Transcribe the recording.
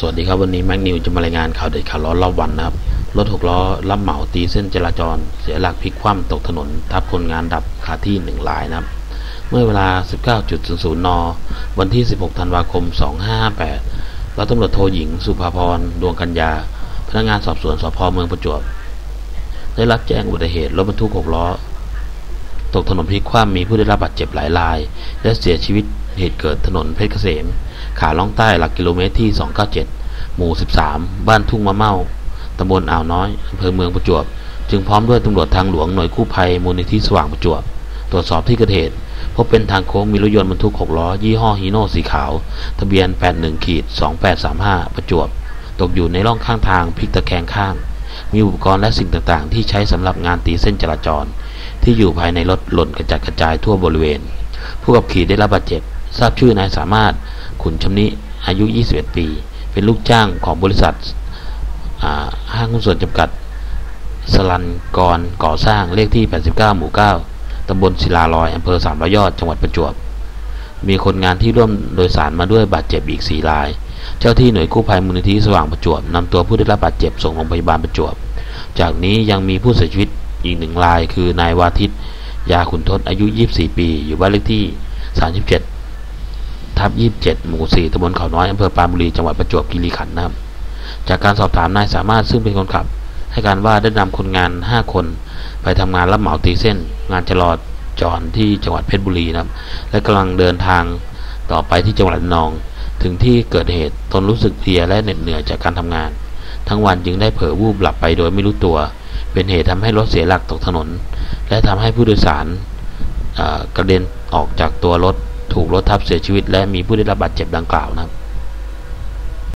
สวัสดีครับวันนี้แม็กนิวจะมารายงานข่าวเด็ดข่าวร้อนรอบวันนะครับ รถหกล้อรับเหมาตีเส้นจราจร เสียหลักพลิกคว่ำตกถนน ทับคนงานดับคาที่หนึ่งรายนะครับ เมื่อเวลา 19.00 น วันที่ 16 ธันวาคม 2558ร้อยตำรวจโทหญิง สุภาพร ดวงกัญญา พนักงานสอบสวนสพเมืองประจวบ ได้รับแจ้งอุบัติเหตุรถบรรทุกหกล้อ ตกถนนพลิกคว่ำมีผู้ได้รับบาดเจ็บหลายราย และเสียชีวิตเหตุเกิดถนนเพชรเกษม ขาล่องใต้หลักกิโลเมตรที่ 297 หมู่ 13 บ้านทุ่งมะเมาตำบลอ่าวน้อยอำเภอเมืองประจวบ จึงพร้อมด้วยตำรวจทางหลวงหน่วยกู้ภัยมูลนิธิสว่างประจวบ ตรวจสอบที่เกิดเหตุพบเป็นทางโค้งมีรถยนต์บรรทุก 6 ล้อ ยี่ห้อฮีโน่สีขาว ทะเบียน 81ขีด2835 ประจวบ ตกอยู่ในร่องข้างทางพลิกตะแคงข้าง มีอุปกรณ์และสิ่งต่างๆ ที่ใช้สำหรับงานตีเส้นจราจร ที่อยู่ภายในรถหล่นกระจัดกระจายทั่วบริเวณ ผู้ขับขี่ได้รับบาดเจ็บ ทราบชื่อนายสามารถขุนชำนิอายุ 21 ปี เป็นลูกจ้างของบริษัทห้างหุ้นส่วนจำกัด สลันกรก่อสร้างเลขที่ 89 หมู่ 9 ตำบลศิลาลอย อำเภอสามร้อยยอด จังหวัดประจวบ มีคนงานที่ร่วมโดยสารมาด้วยบาดเจ็บอีก 4 ราย เจ้าที่หน่วยกู้ภัยมูลนิธิสว่างประจวบนำตัวผู้ได้รับบาดเจ็บส่งโรงพยาบาลประจวบ จากนี้ยังมีผู้เสียชีวิตอีกหนึ่งรายคือนายวาทิตยาขุนทศอายุ 24 ปี อยู่บ้านเลขที่ 37 ทับ 27 หมู่ 4ตำบลเขาน้อยอำเภอปรานบุรี จังหวัดประจวบคีรีขันธ์นะครับ จากการสอบถามนายสามารถซึ่งเป็นคนขับ ให้การว่าได้นำคนงาน 5 คน ไปทำงานรับเหมาตีเส้น งานจรอจรที่จังหวัดเพชรบุรีนะครับ และกำลังเดินทางต่อไปที่จังหวัดนอง ถึงที่เกิดเหตุตนรู้สึกเพลียและเหน็ดเหนื่อยจากการทำงาน ทั้งวันจึงได้เผลอวูบหลับไปโดยไม่รู้ตัว เป็นเหตุทำให้รถเสียหลักตกถนน และทำให้ผู้โดยสารกระเด็นออกจากตัวรถถูกรถทับเสียชีวิต และมีผู้ได้รับบาดเจ็บดังกล่าวนะครับ